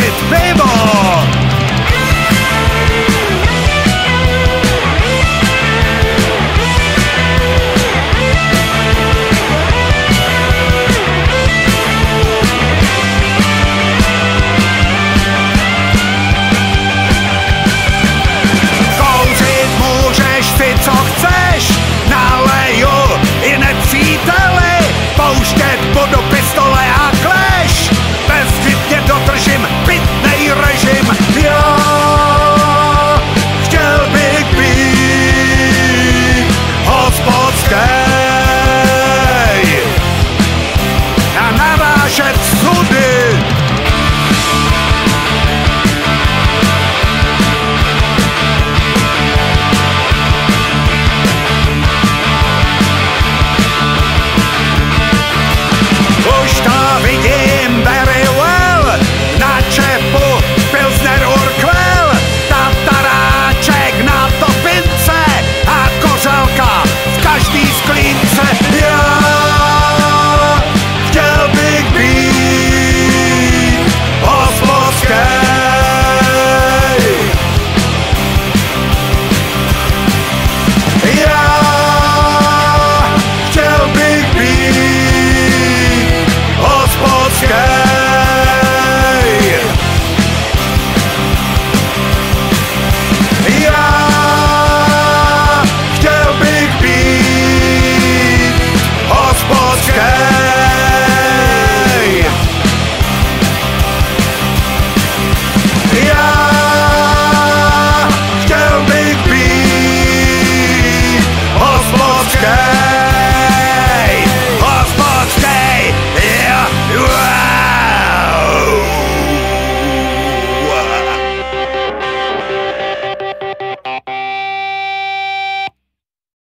shit, baby.